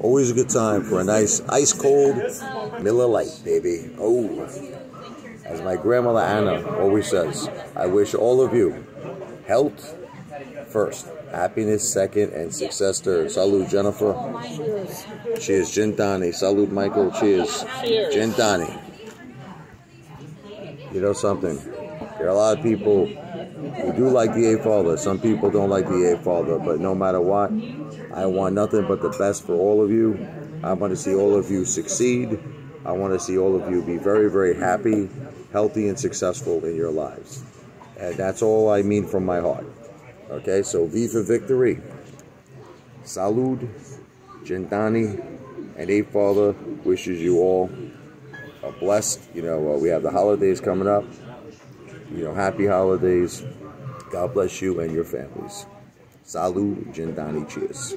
Always a good time for a nice ice cold Miller Lite, baby. Oh, as my grandmother Anna always says, I wish all of you health first, happiness second, and success third. Salute, Jennifer. Cheers, Cent'anni. Salute, Michael. Cheers, Cent'anni. You know something? There are a lot of people who do like the Apefather. Some people don't like the Apefather, but no matter what, I want nothing but the best for all of you. I want to see all of you succeed. I want to see all of you be very, very happy, healthy, and successful in your lives. And that's all I mean from my heart. Okay, so V for victory. Salud, Cent'anni, and Apefather wishes you all a blessed, you know, uh, we have the holidays coming up. You know, happy holidays. God bless you and your families. Salud, Cent'anni, cheers.